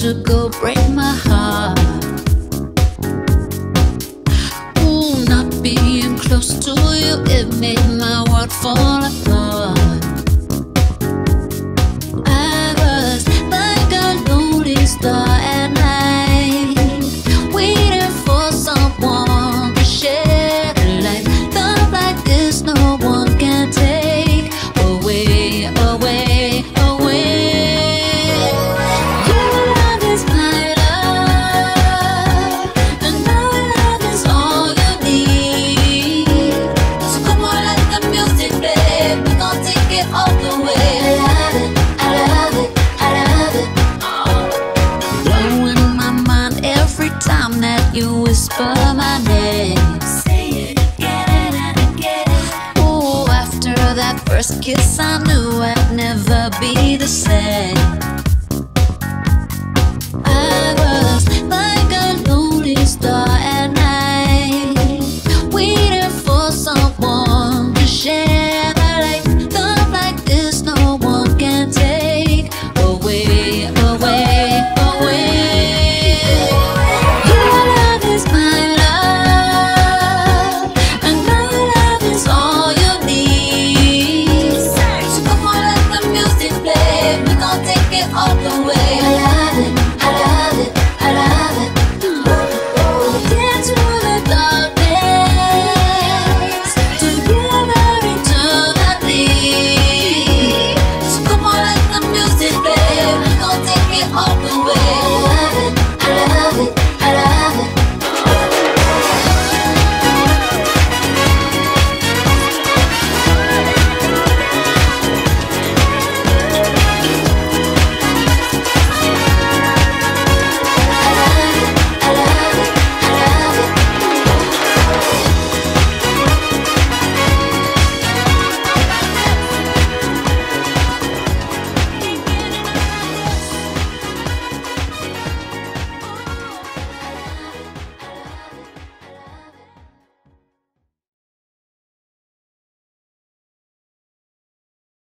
To go break my heart. Ooh, not being close to you, it made my world fall apart. You whisper my name. Say it again and again. Oh, after that first kiss, I knew I'd never be the same. I